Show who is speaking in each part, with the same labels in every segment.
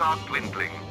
Speaker 1: are dwindling.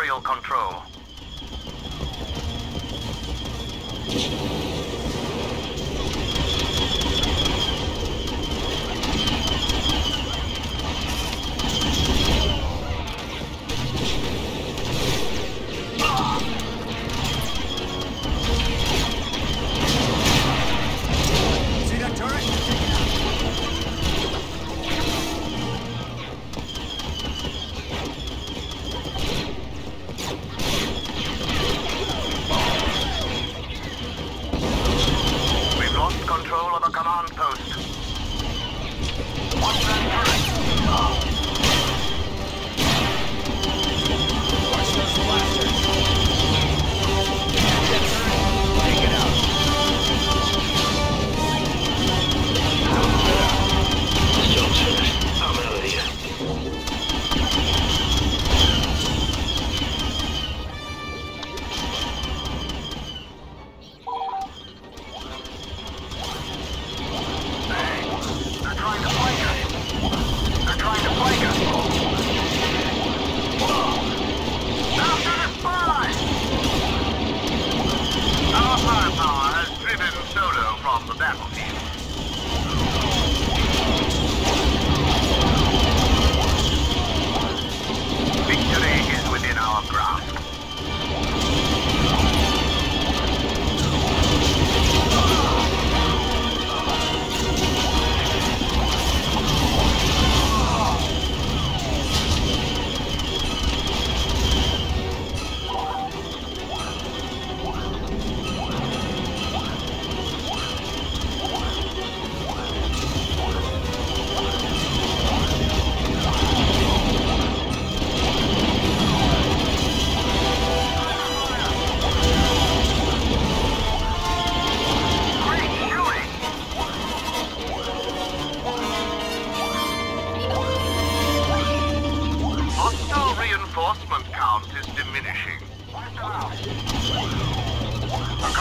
Speaker 1: material control.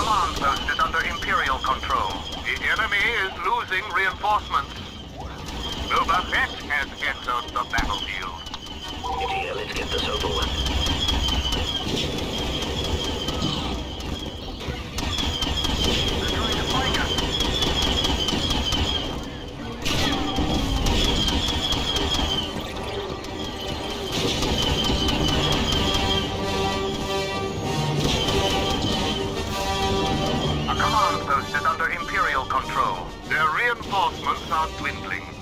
Speaker 1: Armsland
Speaker 2: is
Speaker 1: under Imperial control. The enemy is losing reinforcements. Boba Fett has entered the battlefield.
Speaker 2: Idiot, let's get this over with. reinforcements are dwindling.